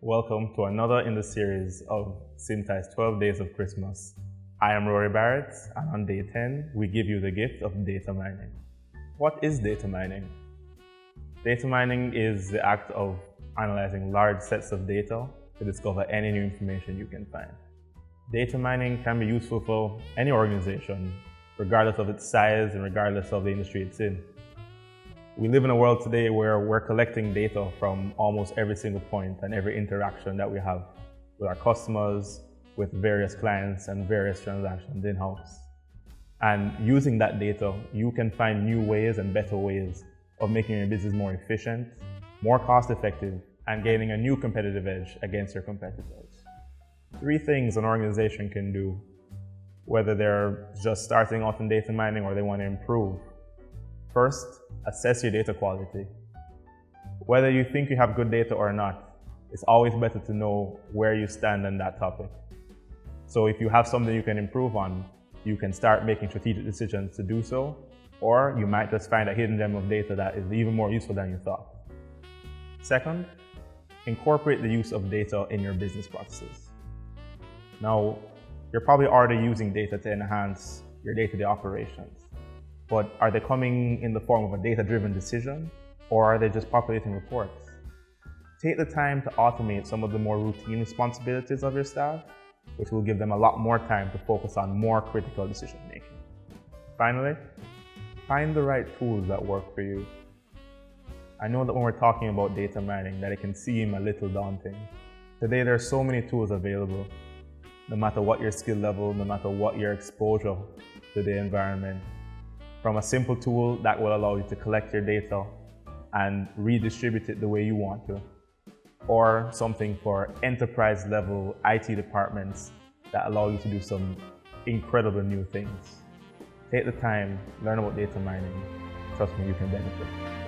Welcome to another in the series of Symptai's 12 Days of Christmas. I am Rory Barrett, and on day 10, we give you the gift of data mining. What is data mining? Data mining is the act of analyzing large sets of data to discover any new information you can find. Data mining can be useful for any organization, regardless of its size and regardless of the industry it's in. We live in a world today where we're collecting data from almost every single point and every interaction that we have with our customers, with various clients and various transactions in-house. And using that data, you can find new ways and better ways of making your business more efficient, more cost effective, and gaining a new competitive edge against your competitors. Three things an organization can do, whether they're just starting off in data mining or they want to improve. First, assess your data quality. Whether you think you have good data or not, it's always better to know where you stand on that topic. So if you have something you can improve on, you can start making strategic decisions to do so, or you might just find a hidden gem of data that is even more useful than you thought. Second, incorporate the use of data in your business processes. Now, you're probably already using data to enhance your day-to-day -day operations but are they coming in the form of a data-driven decision or are they just populating reports? Take the time to automate some of the more routine responsibilities of your staff, which will give them a lot more time to focus on more critical decision making. Finally, find the right tools that work for you. I know that when we're talking about data mining that it can seem a little daunting. Today there are so many tools available, no matter what your skill level, no matter what your exposure to the environment, from a simple tool that will allow you to collect your data and redistribute it the way you want to, or something for enterprise level IT departments that allow you to do some incredible new things. Take the time, learn about data mining. Trust me, you can benefit.